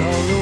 Oh.